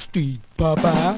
Street, Papa.